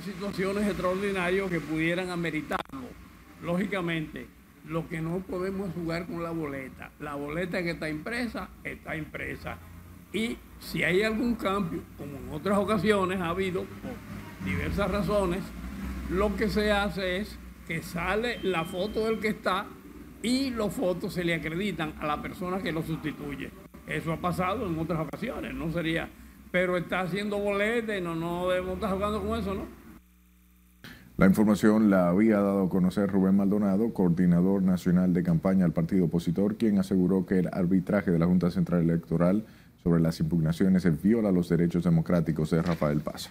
situaciones extraordinarias que pudieran ameritarlo. Lógicamente, lo que no podemos jugar con la boleta. La boleta que está impresa, está impresa. Y si hay algún cambio, como en otras ocasiones ha habido, por diversas razones, lo que se hace es que sale la foto del que está y los fotos se le acreditan a la persona que lo sustituye. Eso ha pasado en otras ocasiones, no sería, pero está haciendo boleta y no, no debemos estar jugando con eso, ¿no? La información la había dado a conocer Rubén Maldonado, coordinador nacional de campaña del partido opositor, quien aseguró que el arbitraje de la Junta Central Electoral sobre las impugnaciones viola los derechos democráticos de Rafael Paz.